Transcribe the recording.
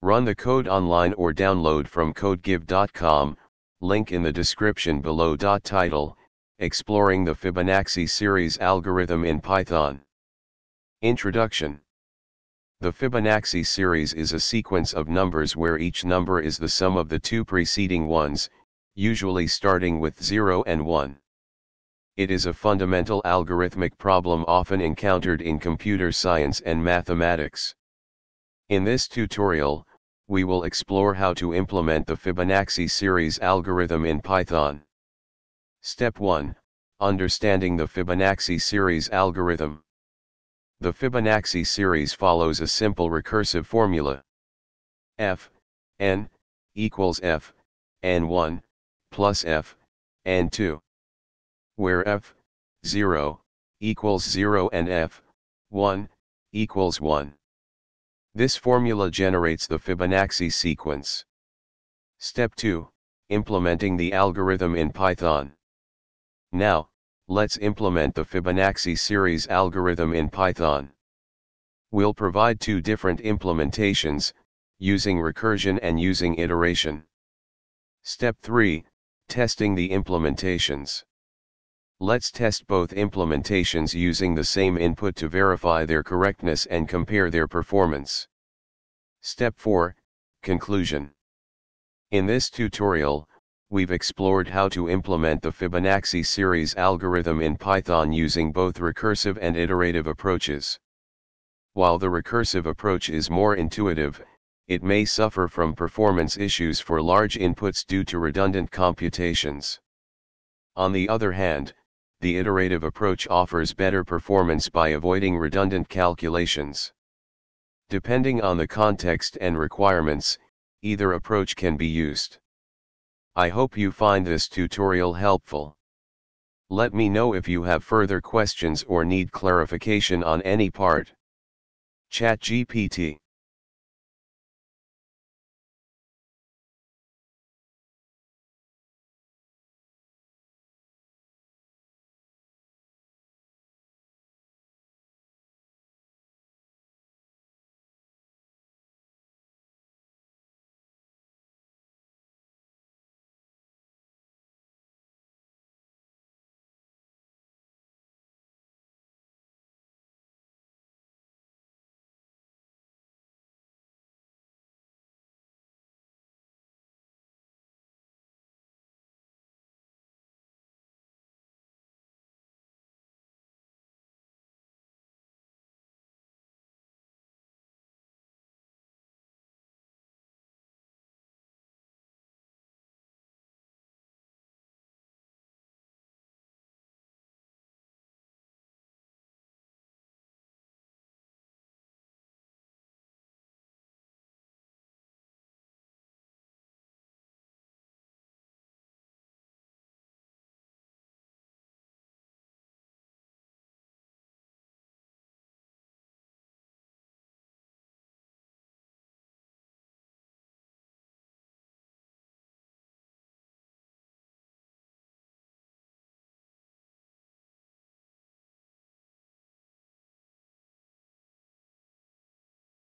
Run the code online or download from codegive.com, link in the description below. Title Exploring the Fibonacci Series Algorithm in Python. Introduction The Fibonacci series is a sequence of numbers where each number is the sum of the two preceding ones, usually starting with 0 and 1. It is a fundamental algorithmic problem often encountered in computer science and mathematics. In this tutorial, we will explore how to implement the Fibonacci series algorithm in Python. Step 1, Understanding the Fibonacci series algorithm. The Fibonacci series follows a simple recursive formula. f, n, equals f, n1, plus f, n2. Where f, 0, equals 0 and f, 1, equals 1. This formula generates the Fibonacci sequence. Step 2, Implementing the algorithm in Python. Now, let's implement the Fibonacci series algorithm in Python. We'll provide two different implementations, using recursion and using iteration. Step 3, Testing the implementations. Let's test both implementations using the same input to verify their correctness and compare their performance. Step 4, Conclusion. In this tutorial, we've explored how to implement the Fibonacci series algorithm in Python using both recursive and iterative approaches. While the recursive approach is more intuitive, it may suffer from performance issues for large inputs due to redundant computations. On the other hand, the iterative approach offers better performance by avoiding redundant calculations. Depending on the context and requirements, either approach can be used. I hope you find this tutorial helpful. Let me know if you have further questions or need clarification on any part. ChatGPT